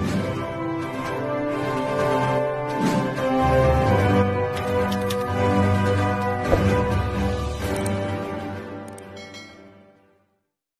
Bye.